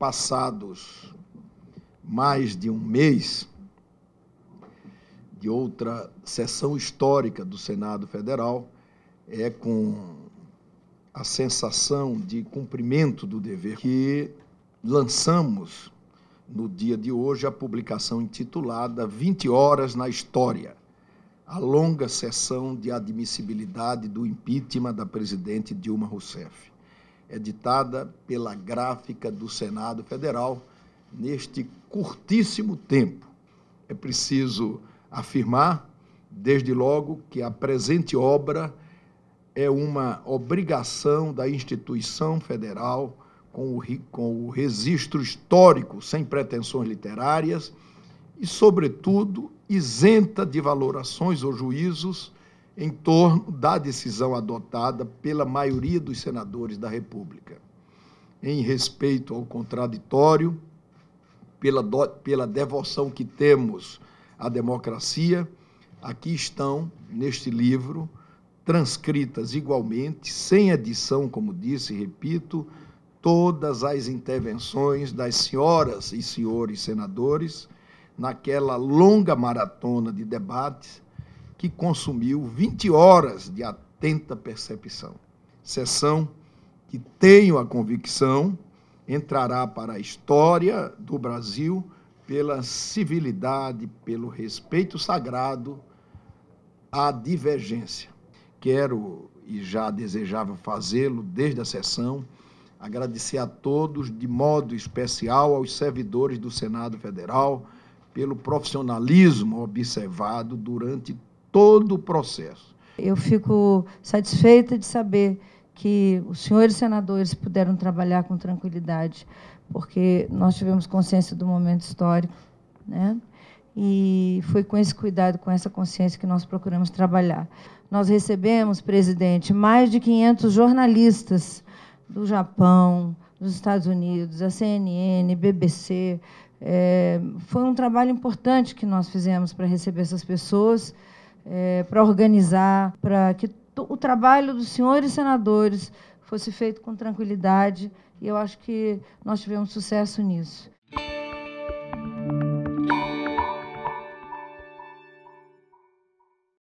passados mais de um mês de outra sessão histórica do Senado Federal, é com a sensação de cumprimento do dever que lançamos no dia de hoje a publicação intitulada 20 Horas na História, a longa sessão de admissibilidade do impeachment da presidente Dilma Rousseff, editada pela gráfica do Senado Federal neste curtíssimo tempo. É preciso afirmar, desde logo, que a presente obra é uma obrigação da instituição federal com o, com o registro histórico, sem pretensões literárias e, sobretudo, isenta de valorações ou juízos em torno da decisão adotada pela maioria dos senadores da República. Em respeito ao contraditório, pela, do, pela devoção que temos à democracia, aqui estão, neste livro, transcritas igualmente, sem edição, como disse repito, todas as intervenções das senhoras e senhores senadores naquela longa maratona de debates que consumiu 20 horas de atenta percepção. Sessão que tenho a convicção entrará para a história do Brasil pela civilidade, pelo respeito sagrado à divergência. Quero e já desejava fazê-lo desde a sessão agradecer a todos, de modo especial aos servidores do Senado Federal, pelo profissionalismo observado durante todo o processo. Eu fico satisfeita de saber que os senhores senadores puderam trabalhar com tranquilidade, porque nós tivemos consciência do momento histórico, né? E foi com esse cuidado, com essa consciência que nós procuramos trabalhar. Nós recebemos, presidente, mais de 500 jornalistas do Japão, dos Estados Unidos, a CNN, BBC. É, foi um trabalho importante que nós fizemos para receber essas pessoas, é, para organizar, para que o trabalho dos senhores senadores fosse feito com tranquilidade, e eu acho que nós tivemos sucesso nisso.